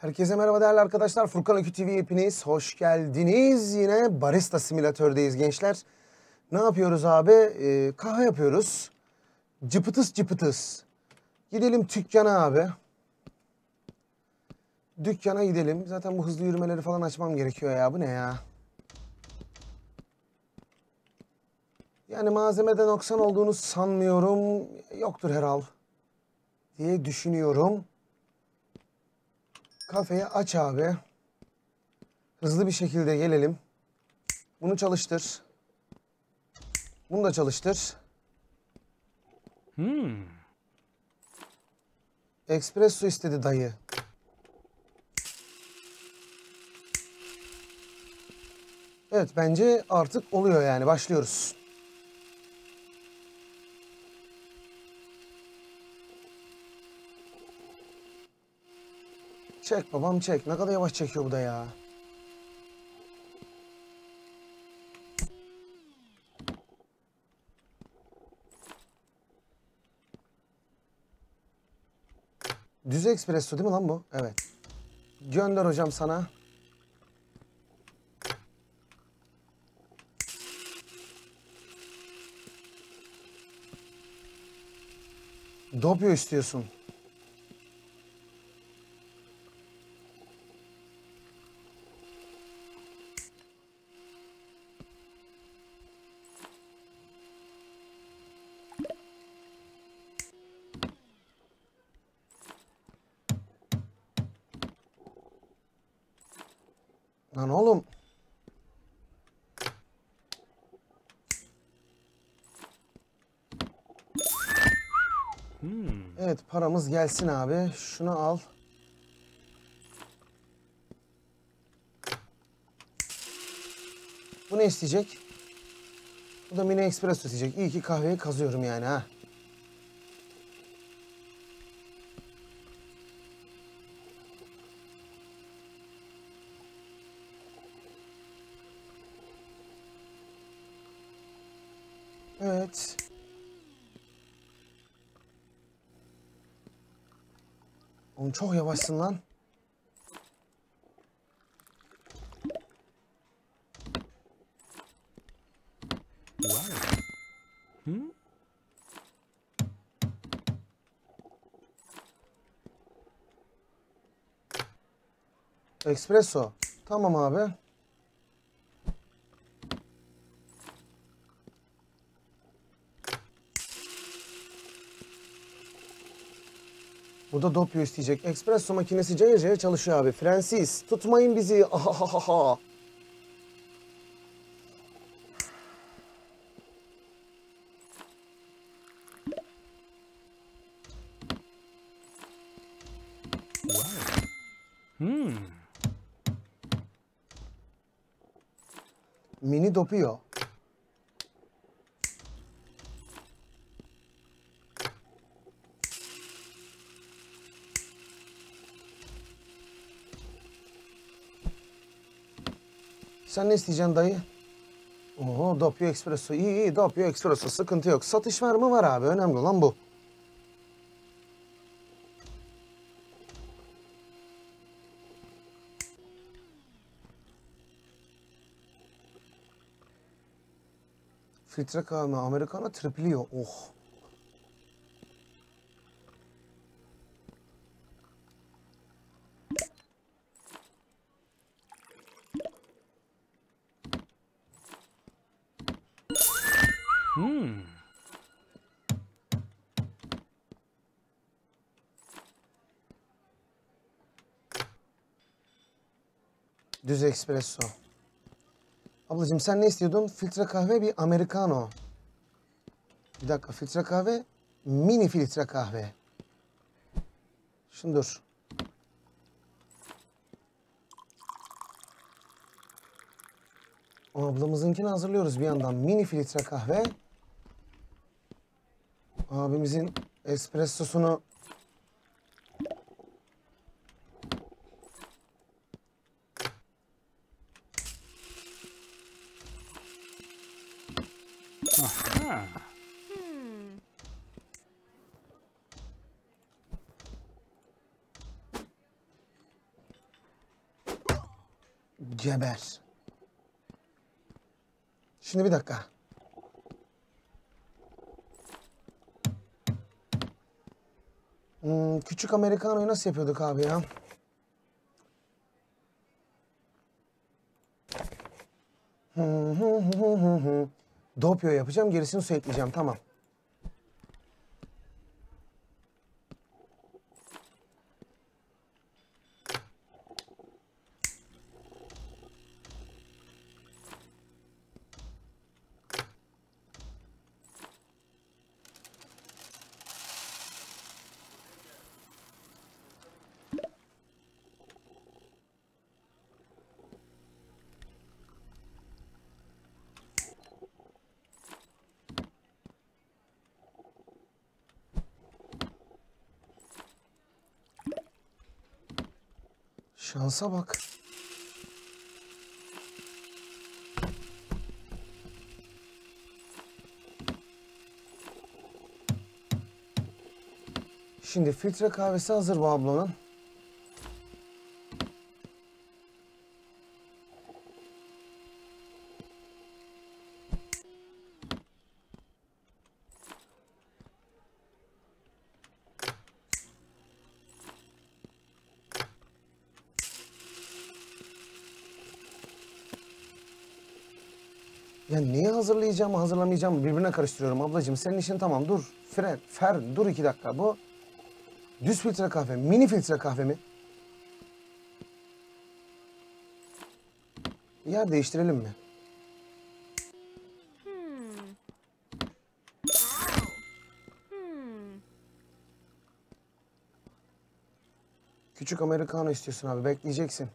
Herkese merhaba değerli arkadaşlar. Furkan Ökü TV hepiniz hoş geldiniz. Yine barista simülatördeyiz gençler. Ne yapıyoruz abi? Ee, kahve yapıyoruz. Cıpıtıs cıpıtıs. Gidelim dükkana abi. Dükkana gidelim. Zaten bu hızlı yürümeleri falan açmam gerekiyor ya. Bu ne ya? Yani malzemede noksan olduğunu sanmıyorum. Yoktur herhal. Diye düşünüyorum. Kafeyi aç abi. Hızlı bir şekilde gelelim. Bunu çalıştır. Bunu da çalıştır. Hmm. Espresso istedi dayı. Evet bence artık oluyor yani başlıyoruz. Çek babam çek. Ne kadar yavaş çekiyor bu da ya. Düz espresso değil mi lan bu? Evet. Gönder hocam sana. Dopyo istiyorsun. Lan oğlum. Paramız gelsin abi. Şunu al. Bu ne isteyecek? Bu da mini espresso isteyecek. İyi ki kahveyi kazıyorum yani ha. Evet. Oğlum çok yavaşsın lan. Espresso. Tamam abi. Bu da dopyo isteyecek. Espresso makinesi cayır cayır çalışıyor abi. Francis tutmayın bizi. Ahahaha. Hmm. Mini dopyo. Sen ne isteyeceksin dayı? Oo, Doppio Espresso. İyi iyi Doppio Espresso. Sıkıntı yok. Satış var mı? Var abi. Önemli olan bu. Filtre kahve, Americano, triplio. Oh. Düz espresso. Ablacığım sen ne istiyordun? Filtre kahve bir americano. Bir dakika filtre kahve mini filtre kahve. Şunu dur. O ablamızınkini hazırlıyoruz bir yandan. Mini filtre kahve. Abimizin espressosunu Aha. Geber. Şimdi bir dakika. Hmm, küçük Amerikano'yu nasıl yapıyorduk abi ya? Hı hı hı. Dopyo yapacağım, gerisini su ekleyeceğim. Tamam. Şansa bak. Şimdi filtre kahvesi hazır bu ablanın. Hazırlayacağım, hazırlamayacağım birbirine karıştırıyorum ablacığım. Senin işin tamam dur. Fren, fer, dur iki dakika. Bu düz filtre kahve, mini filtre kahve mi? Yer değiştirelim mi? Küçük americano istiyorsun abi, bekleyeceksin.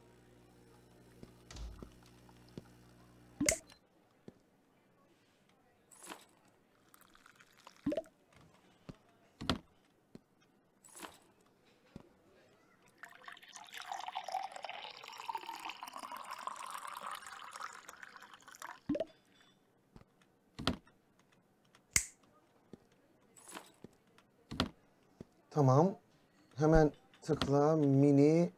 Tamam. Hemen tıkla mini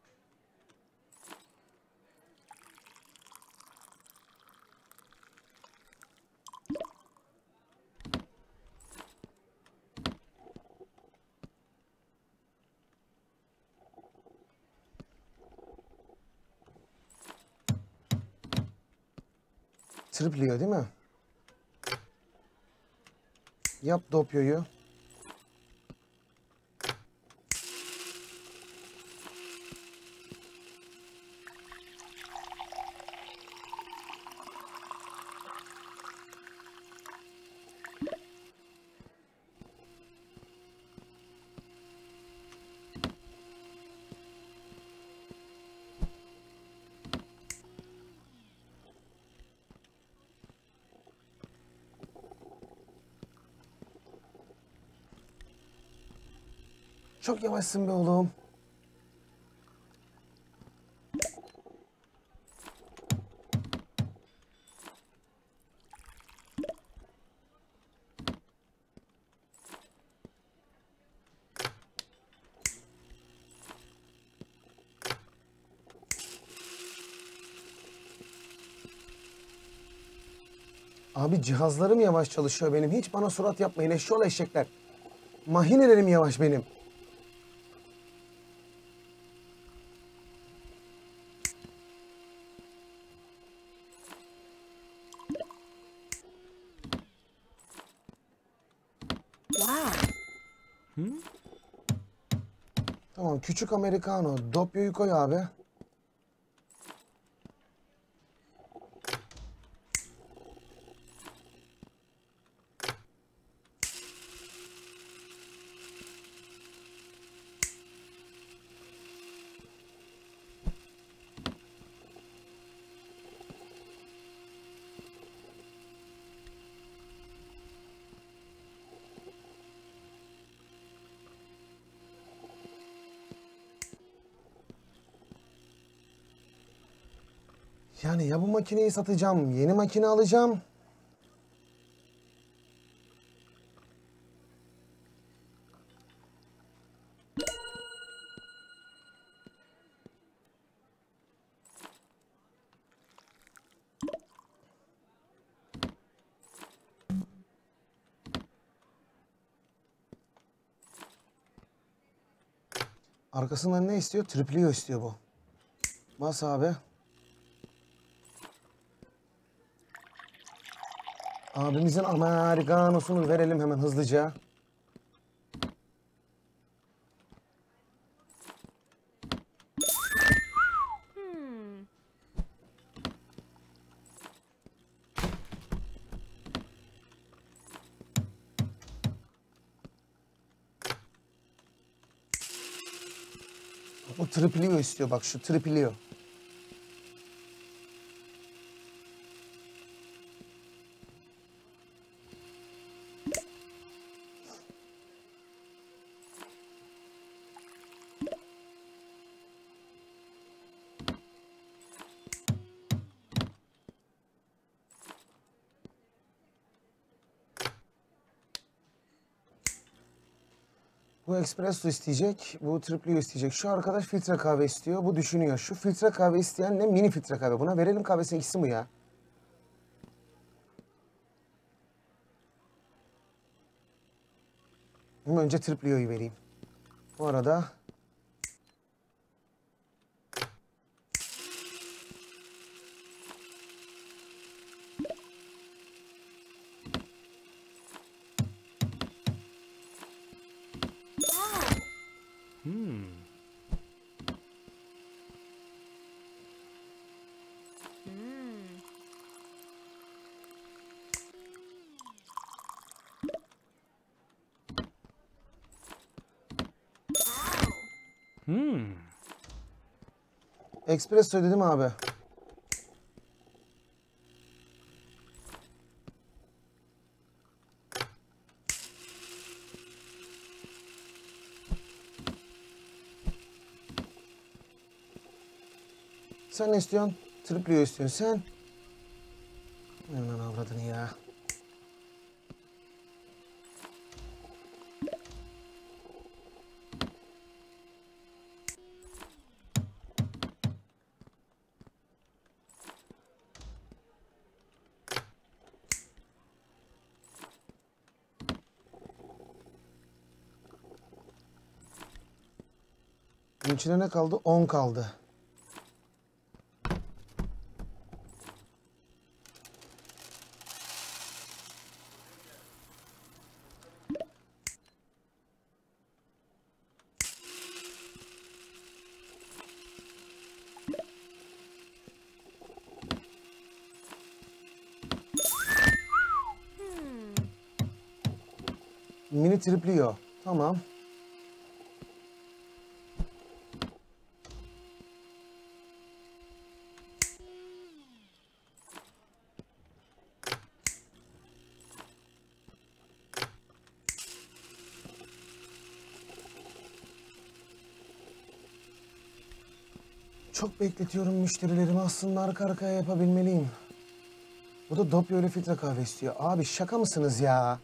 Tripliyor değil mi? Yap dopyoyu. Yavaşsın be oğlum. Abi cihazlarım yavaş çalışıyor benim. Hiç bana surat yapmayın eşşoğlu eşekler. Mahinelerim yavaş benim. Küçük americano. Dopyoyu koy abi. Yani ya bu makineyi satacağım, yeni makine alacağım. Arkasından ne istiyor? Triplio istiyor bu. Bas abi. Abimizin Americanos'unu verelim hemen hızlıca. Bu triplio istiyor bak şu triplio. Bu espresso isteyecek, bu triplio isteyecek. Şu arkadaş filtre kahve istiyor, bu düşünüyor. Şu filtre kahve isteyen ne? Mini filtre kahve. Buna verelim kahvesinin ikisi mi ya? Ama önce triplio'yu vereyim. Bu arada Hmm. Hmm. espresso dedim abi. Sen ne istiyorsun? Triplio istiyorsun sen. Aman avradını ya. Bunun içine ne kaldı? 10 kaldı. Mini triplio. Tamam. Çok bekletiyorum müşterilerimi aslında arka arkaya yapabilmeliyim. Bu da Doppio ile filtre kahve istiyor. Abi şaka mısınız ya?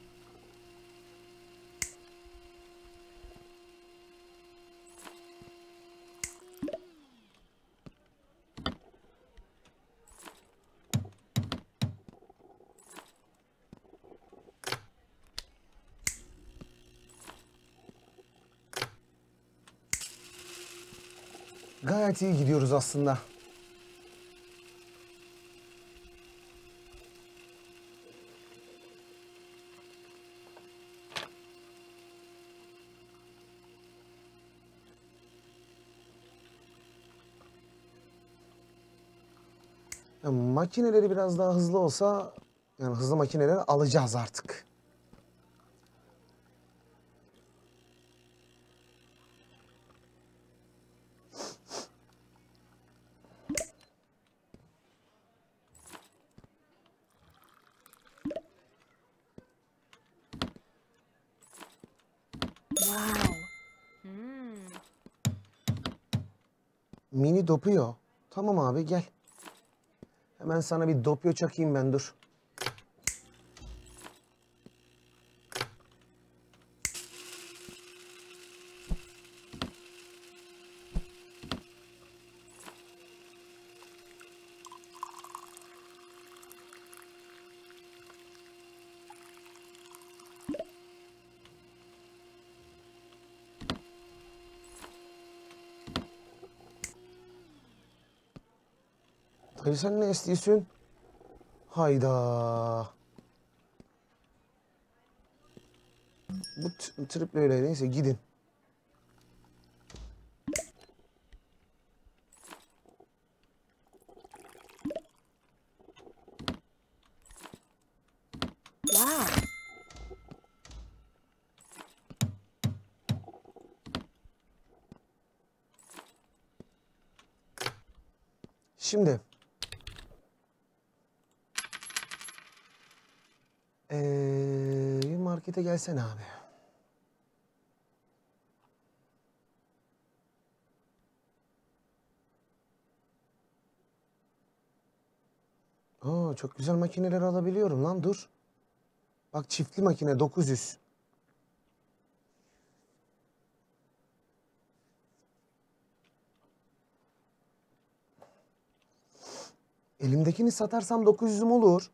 Gayet iyi gidiyoruz aslında. Ya makineleri biraz daha hızlı olsa yani hızlı makineleri alacağız artık. Wow. Hmm. Mini dopuyor. Tamam abi gel. Hemen sana bir dopyo çakayım ben dur. Hayır sen ne istiyorsun? Hayda. Bu trip böyle neyse gidin. Wow. Şimdi. Ee, bir markete gelsene abi. Aa, çok güzel makineler alabiliyorum lan dur. Bak çiftli makine 900. Elimdekini satarsam 900'üm olur.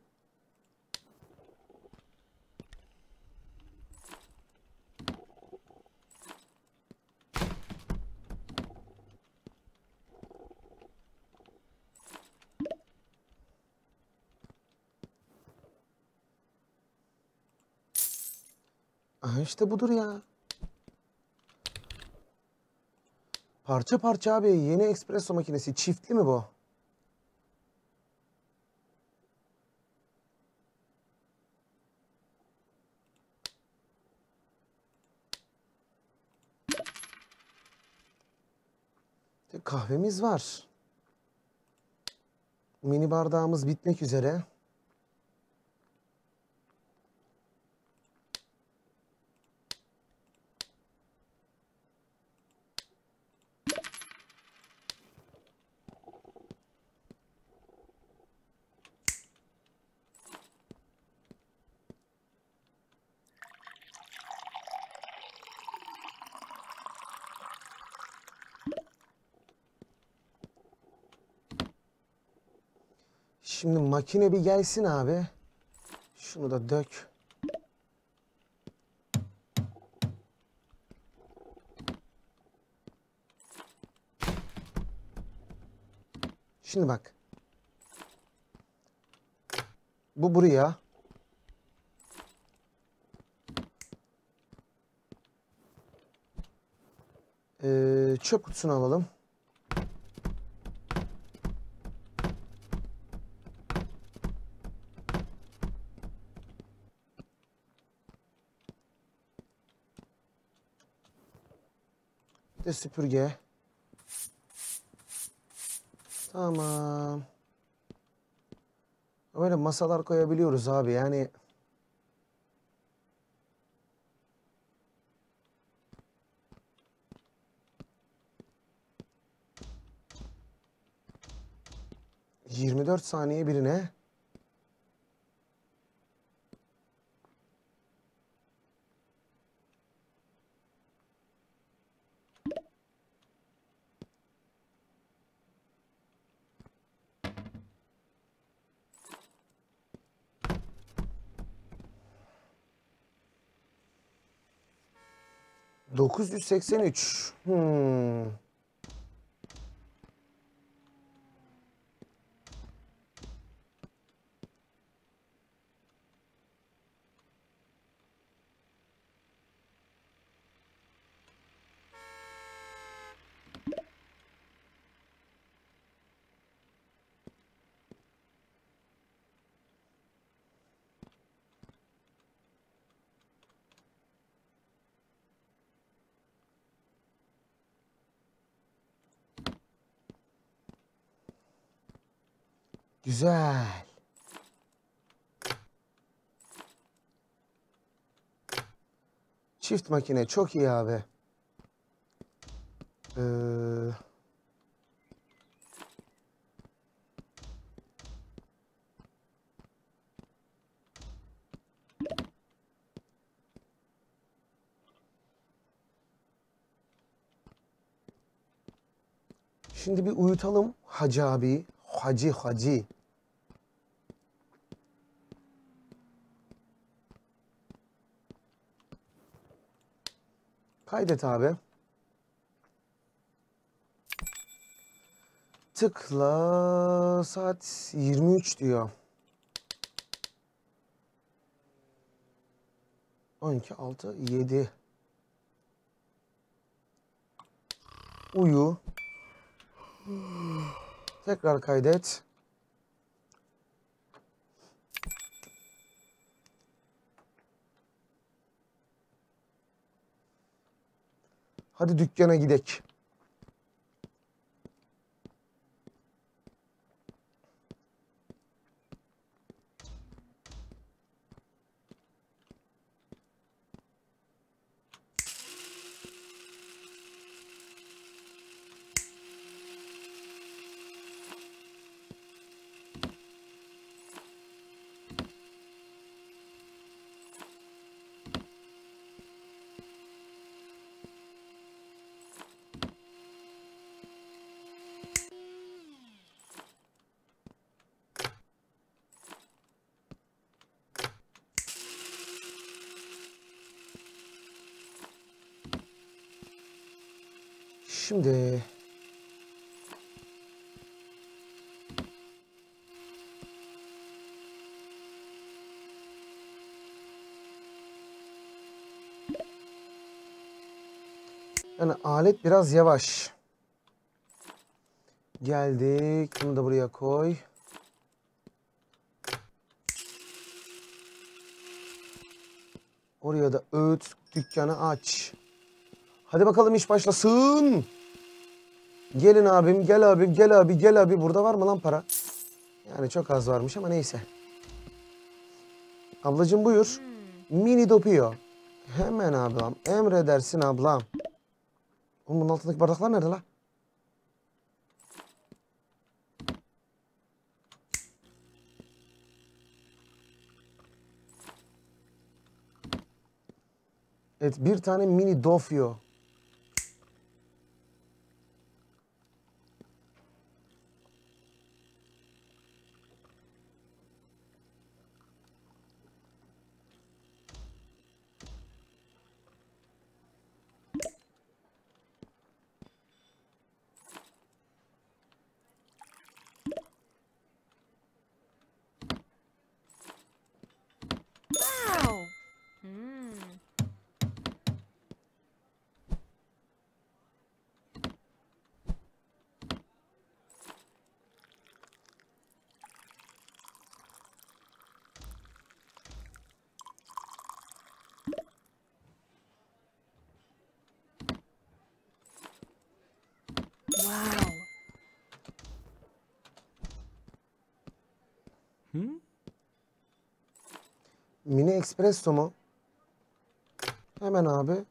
İşte budur ya. Parça parça abi. Yeni espresso makinesi. Çiftli mi bu? Kahvemiz var. Mini bardağımız bitmek üzere. Şimdi makine bir gelsin abi. Şunu da dök. Şimdi bak. Bu buraya. Ee, çöp kutusunu alalım. Süpürge. Tamam. Böyle masalar koyabiliyoruz abi yani. Yirmi dört saniye birine. Dokuz yüz seksen üç. Hmm. Güzel. Çift makine çok iyi abi. Ee, şimdi bir uyutalım Hacı abi. Hacı hacı. Kaydet abi. Tıkla saat 23 diyor. 12, 6, 7. Uyu. Tekrar kaydet. Hadi dükkana gidek. Şimdi yani alet biraz yavaş. Geldik. Bunu da buraya koy. Oraya da öğüt dükkanı aç. Hadi bakalım iş başlasın. Gelin abim, gel abim, gel abi, gel abi. Burada var mı lan para? Yani çok az varmış ama neyse. Ablacığım buyur. Mini dopuyor. Hemen ablam. Emredersin ablam. Oğlum bunun altındaki bardaklar nerede la? Evet bir tane mini dofio. Hmm? Mini espresso mu? Hemen abi.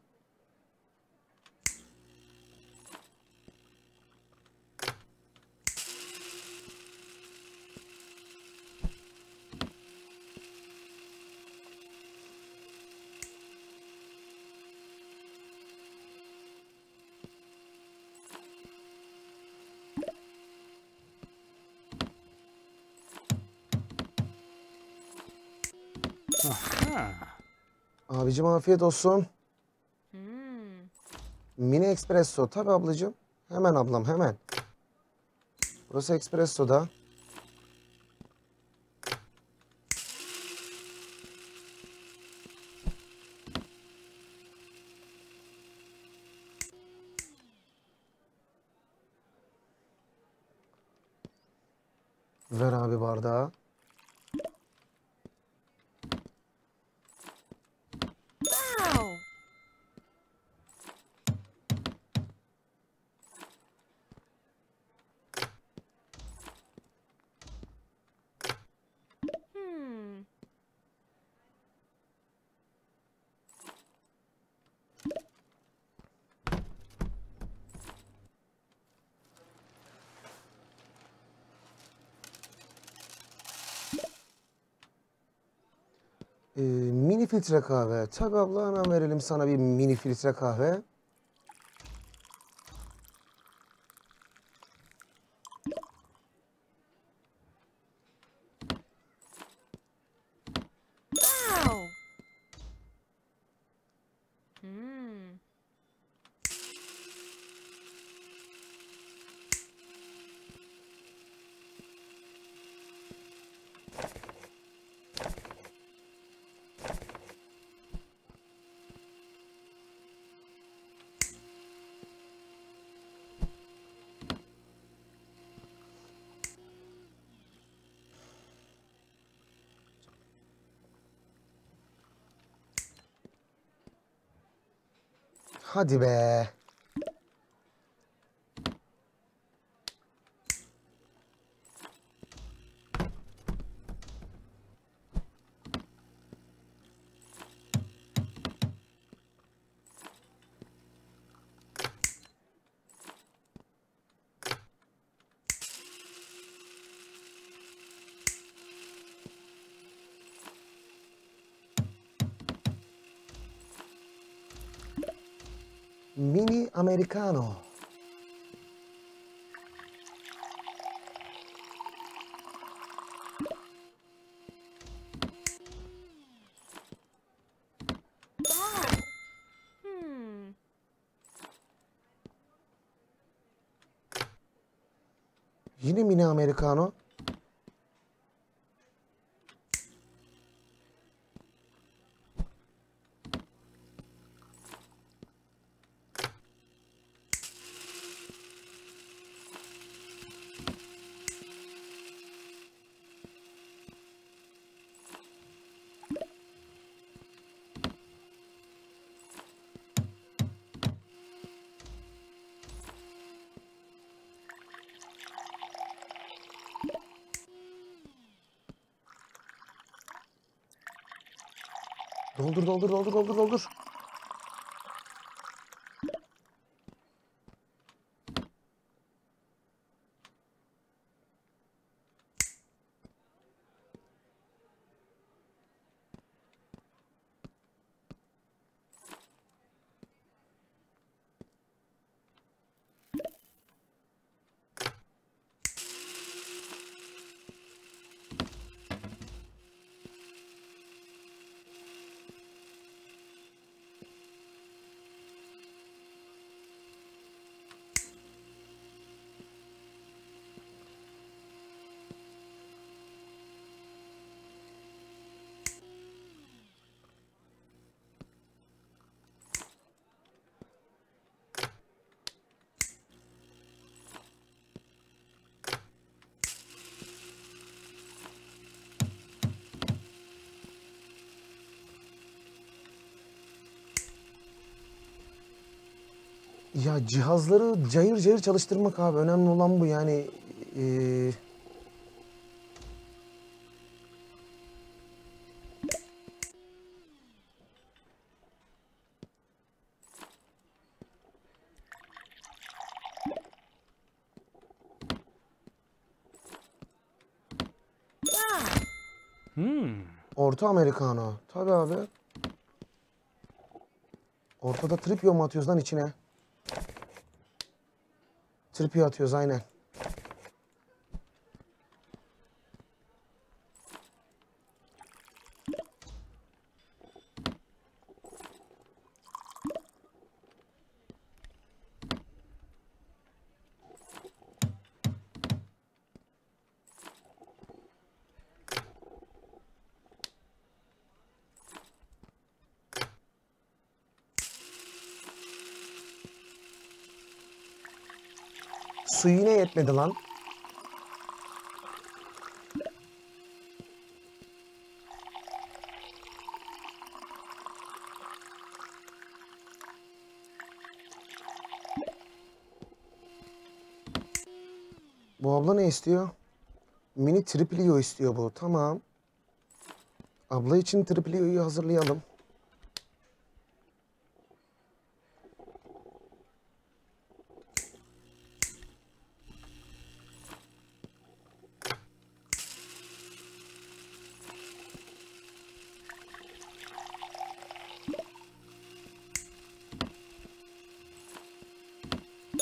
Aha. Abicim afiyet olsun. Hmm. Mini espresso. Tabii ablacığım. Hemen ablam hemen. Burası espresso da. Ver abi bardağı. Wow. Hmm. Ee, mini filtre kahve. Tabii abla hemen verelim sana bir mini filtre kahve. 好滴呗。Americano. Yine mini americano. Doldur doldur doldur doldur doldur. Ya cihazları cayır cayır çalıştırmak abi. Önemli olan bu yani. Wow. Hmm. orta americano. Tabii abi. Ortada tripio mu atıyoruz lan içine? Tripio atıyoruz aynen. Su yine yetmedi lan. Bu abla ne istiyor? Mini triplio istiyor bu. Tamam. Abla için triplio'yu hazırlayalım.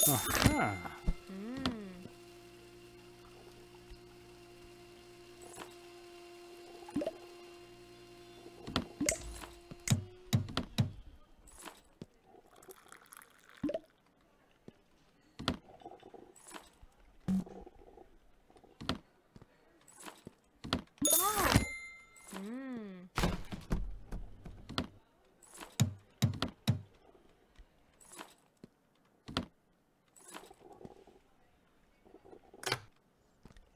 Aha. Hmm. Wow. Hmm.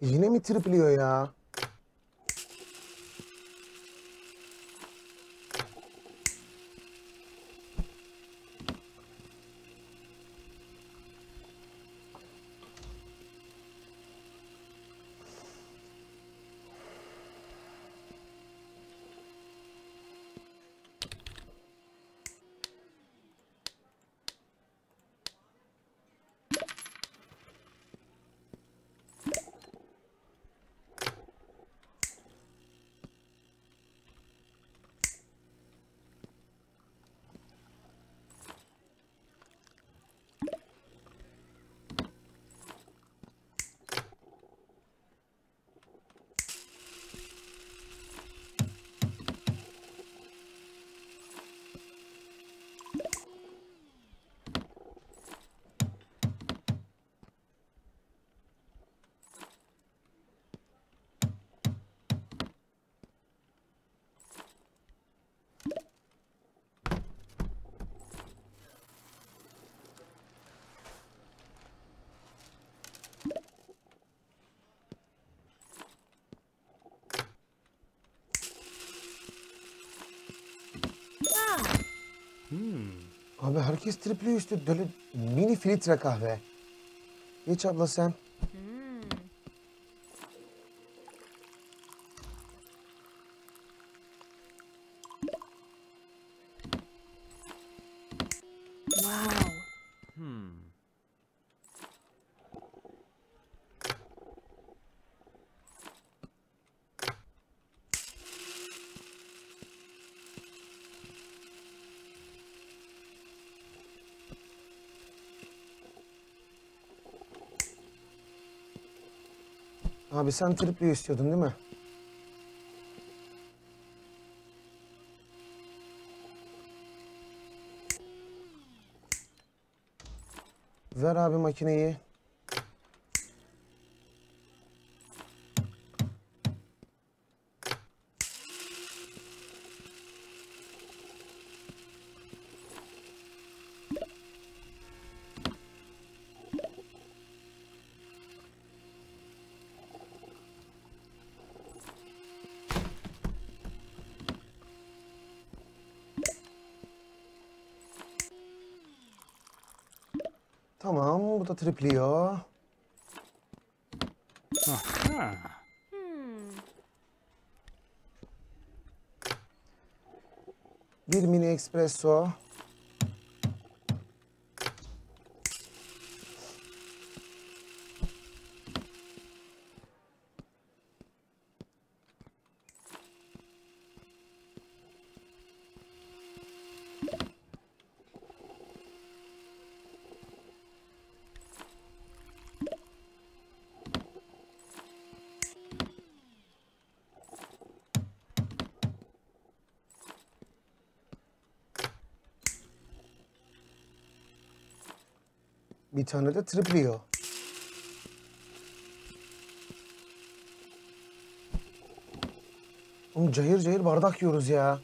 Yine mi triplio ya? Hmm. Abi herkes tripli üstü böyle mini filtre kahve. Geç abla sen. Abi sen tripli istiyordun değil mi? Ver abi makineyi. Tamam, bu da tripliyor. Aha. Bir mini espresso. Bir tane de tripliyor. Oğlum cayır cayır bardak yiyoruz ya.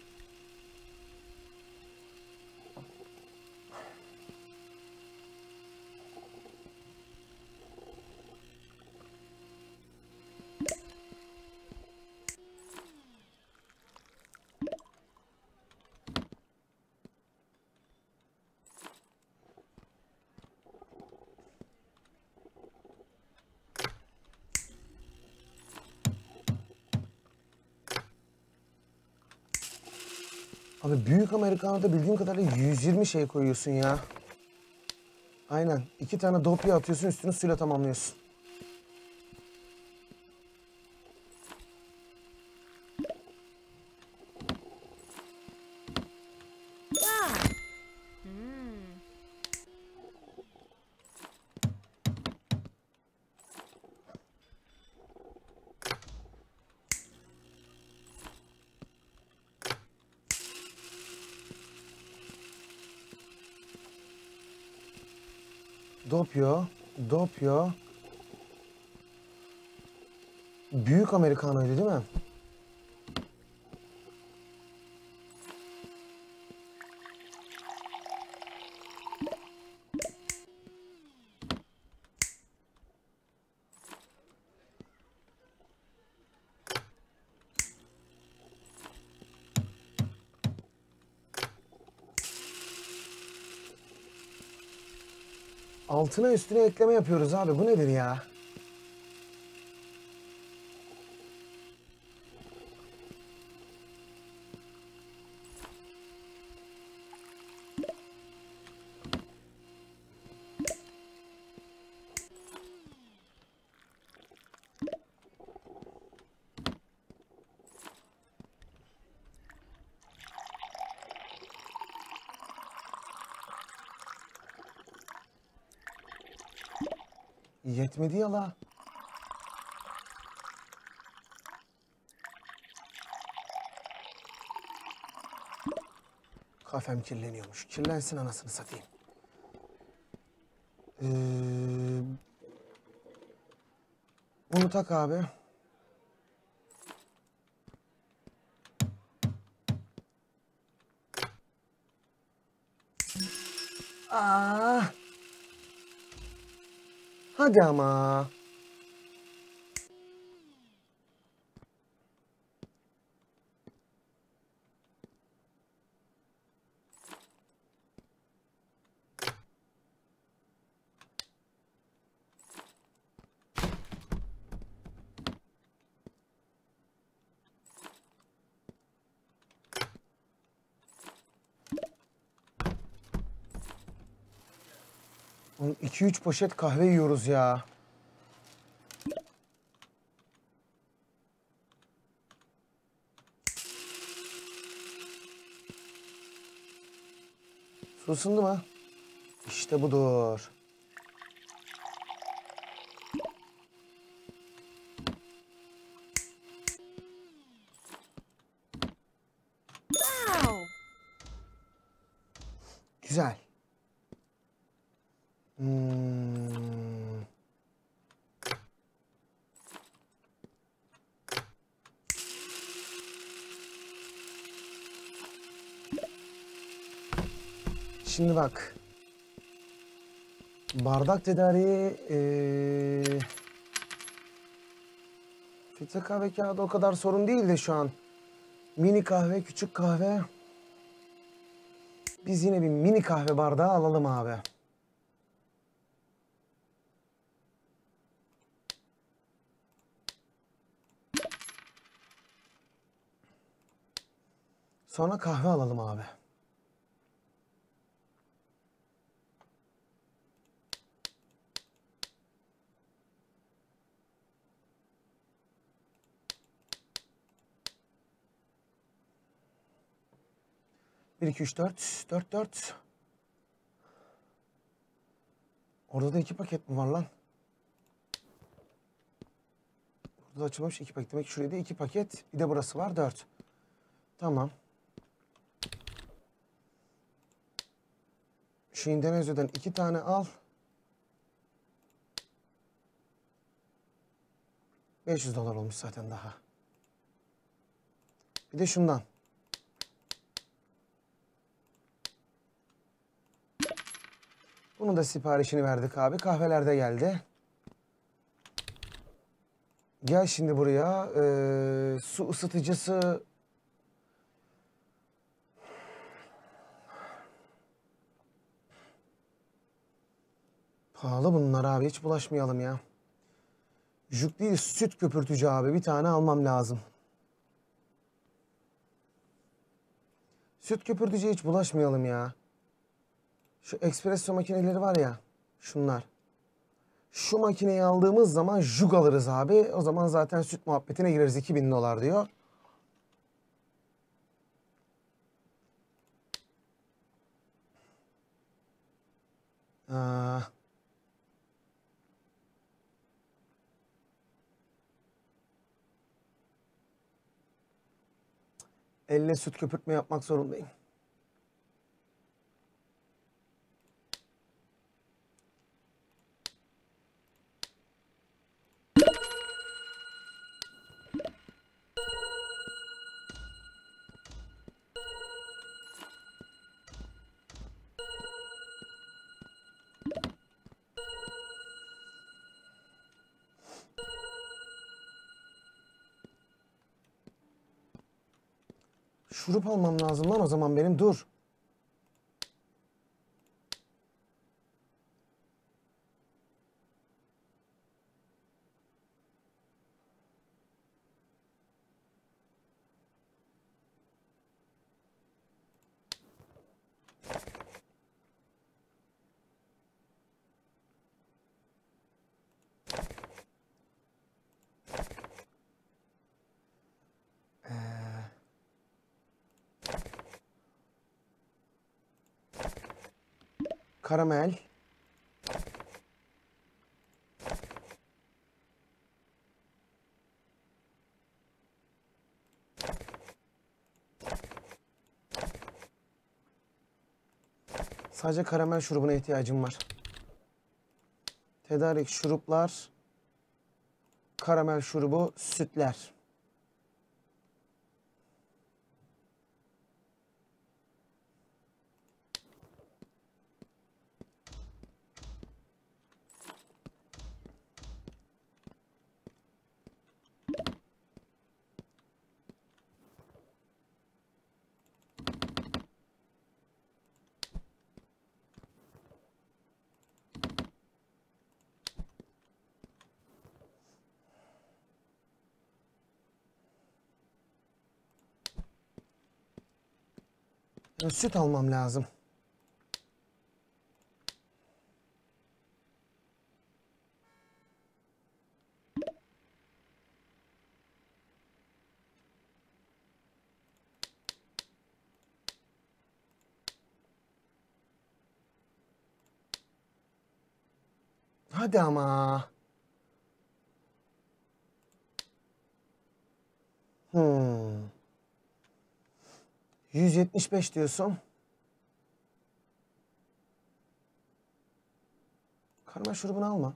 Büyük Amerikanada bildiğim kadarıyla 120 şey koyuyorsun ya. Aynen. iki tane dopya atıyorsun üstünü suyla tamamlıyorsun. Wow. Hmm. Dopyo, dopyo. Büyük Amerikanoydu değil mi? Altına üstüne ekleme yapıyoruz abi. Bu nedir ya? Yetmedi ya la. Kafem kirleniyormuş. Kirlensin anasını satayım. Ee, bunu tak abi. Hadi ama. 2-3 poşet kahve yiyoruz ya. Su ısındı mı? İşte budur. Wow. Güzel. Hmm. Şimdi bak. Bardak tedariği eee filtre kahve kağıdı o kadar sorun değil de şu an. Mini kahve, küçük kahve. Biz yine bir mini kahve bardağı alalım abi. Sonra kahve alalım abi. Bir, iki, üç, dört. Dört, dört. Orada da iki paket mi var lan? Burada da açılmış iki paket. Demek ki şuraya da iki paket. Bir de burası var dört. Tamam. Şu Endonezya'dan iki tane al. 500 dolar olmuş zaten daha. Bir de şundan. Bunun da siparişini verdik abi. Kahveler de geldi. Gel şimdi buraya. Ee, su ısıtıcısı Pahalı bunlar abi. Hiç bulaşmayalım ya. Jük değil süt köpürtücü abi. Bir tane almam lazım. Süt köpürtücüye hiç bulaşmayalım ya. Şu espresso makineleri var ya. Şunlar. Şu makineyi aldığımız zaman jug alırız abi. O zaman zaten süt muhabbetine gireriz. 2000 dolar diyor. Aa. Elle süt köpürtme yapmak zorundayım. Şurup almam lazım lan o zaman benim dur. Karamel. Sadece karamel şurubuna ihtiyacım var. Tedarik şuruplar, karamel şurubu, sütler. Süt almam lazım. Hadi ama. Hmm. 175 diyorsun. Karma şurubunu alma.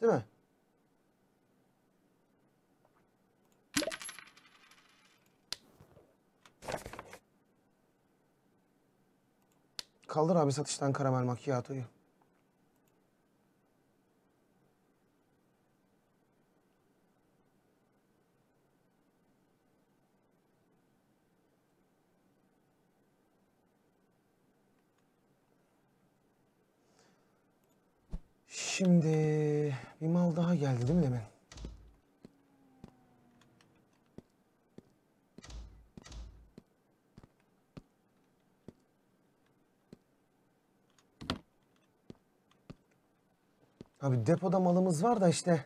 Değil mi? Kaldır abi satıştan karamel macchiato'yu. Şimdi bir mal daha geldi değil mi demin? Abi depoda malımız var da işte.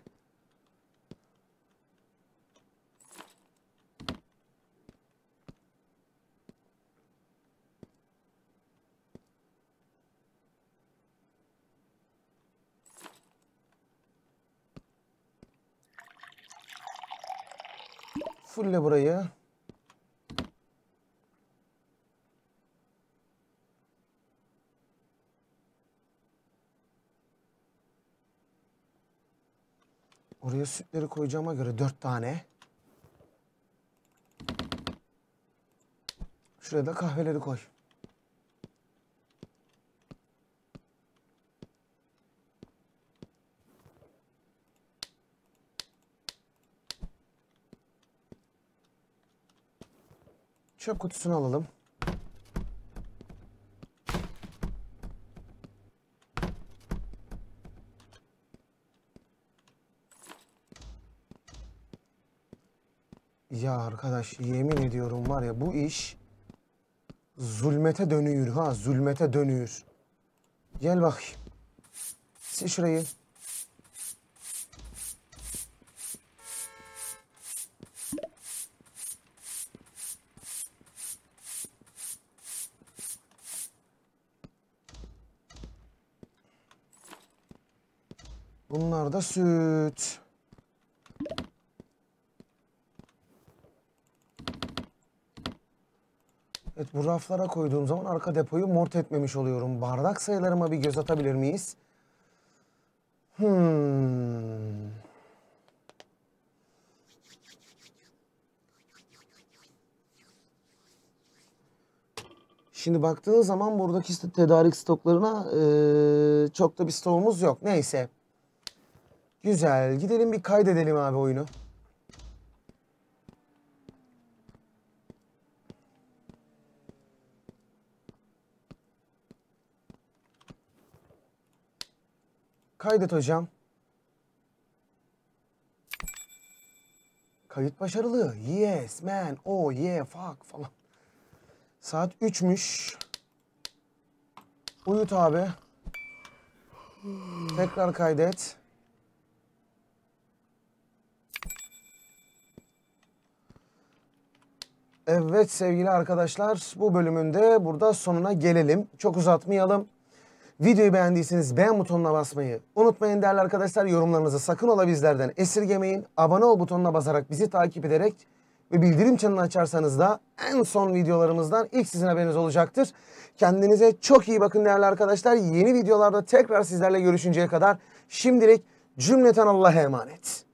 Fulle burayı. Oraya sütleri koyacağıma göre dört tane. Şuraya da kahveleri koy. Çöp kutusunu alalım. Ya arkadaş yemin ediyorum var ya bu iş zulmete dönüyor ha zulmete dönüyor. Gel bakayım. Sil şurayı. Bunlar da süt. Evet bu raflara koyduğum zaman arka depoyu mort etmemiş oluyorum. Bardak sayılarıma bir göz atabilir miyiz? Hmm. Şimdi baktığın zaman buradaki işte tedarik stoklarına eee, çok da bir stoğumuz yok. Neyse. Güzel. Gidelim bir kaydedelim abi oyunu. Kaydet hocam. Kayıt başarılı. Yes man. Oh yeah fuck falan. Saat 3'müş. Uyut abi. Tekrar kaydet. Evet sevgili arkadaşlar bu bölümün de burada sonuna gelelim. Çok uzatmayalım. Videoyu beğendiyseniz beğen butonuna basmayı unutmayın değerli arkadaşlar. Yorumlarınızı sakın ola bizlerden esirgemeyin. Abone ol butonuna basarak bizi takip ederek ve bildirim çanını açarsanız da en son videolarımızdan ilk sizin haberiniz olacaktır. Kendinize çok iyi bakın değerli arkadaşlar. Yeni videolarda tekrar sizlerle görüşünceye kadar şimdilik cümleten Allah'a emanet.